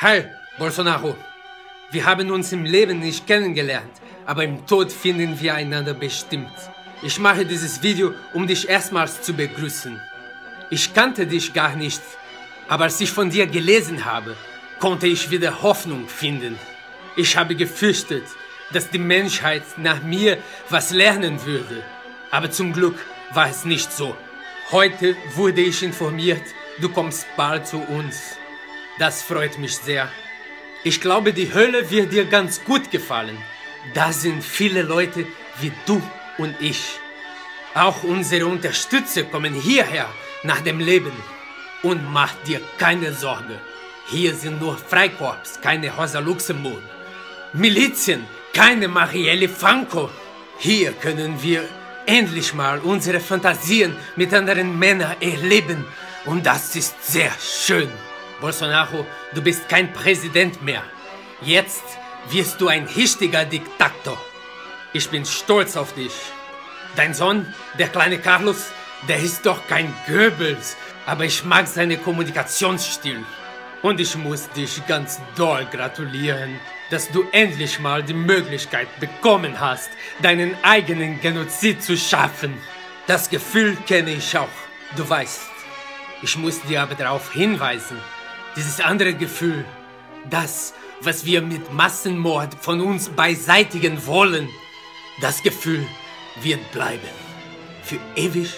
Hi, Bolsonaro. Wir haben uns im Leben nicht kennengelernt, aber im Tod finden wir einander bestimmt. Ich mache dieses Video, um dich erstmals zu begrüßen. Ich kannte dich gar nicht, aber als ich von dir gelesen habe, konnte ich wieder Hoffnung finden. Ich habe gefürchtet, dass die Menschheit nach mir was lernen würde. Aber zum Glück war es nicht so. Heute wurde ich informiert, du kommst bald zu uns. Das freut mich sehr. Ich glaube, die Hölle wird dir ganz gut gefallen. Da sind viele Leute wie du und ich. Auch unsere Unterstützer kommen hierher nach dem Leben. Und mach dir keine Sorge. Hier sind nur Freikorps, keine Rosa Luxemburg. Milizien, keine Marielle Franco. Hier können wir endlich mal unsere Fantasien mit anderen Männern erleben. Und das ist sehr schön. Bolsonaro, du bist kein Präsident mehr. Jetzt wirst du ein richtiger Diktator. Ich bin stolz auf dich. Dein Sohn, der kleine Carlos, der ist doch kein Goebbels, aber ich mag seinen Kommunikationsstil. Und ich muss dich ganz doll gratulieren, dass du endlich mal die Möglichkeit bekommen hast, deinen eigenen Genozid zu schaffen. Das Gefühl kenne ich auch, du weißt. Ich muss dir aber darauf hinweisen, dieses andere Gefühl, das, was wir mit Massenmord von uns beseitigen wollen, das Gefühl wird bleiben. Für ewig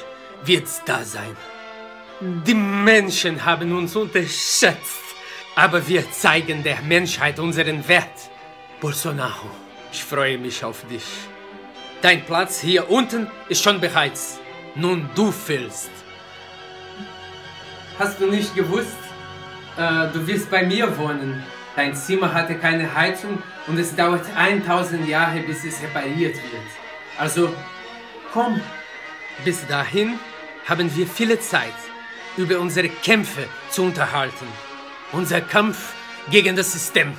wird's da sein. Die Menschen haben uns unterschätzt, aber wir zeigen der Menschheit unseren Wert. Bolsonaro, ich freue mich auf dich. Dein Platz hier unten ist schon beheizt. Nun du fehlst. Hast du nicht gewusst? Äh, du wirst bei mir wohnen. Dein Zimmer hatte keine Heizung und es dauert 1000 Jahre, bis es repariert wird. Also, komm. Bis dahin haben wir viele Zeit, über unsere Kämpfe zu unterhalten. Unser Kampf gegen das System.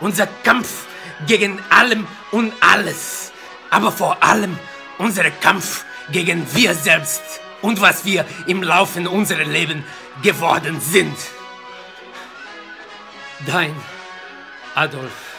Unser Kampf gegen allem und alles. Aber vor allem unser Kampf gegen wir selbst und was wir im Laufe unserer Leben geworden sind. Dein Adolf.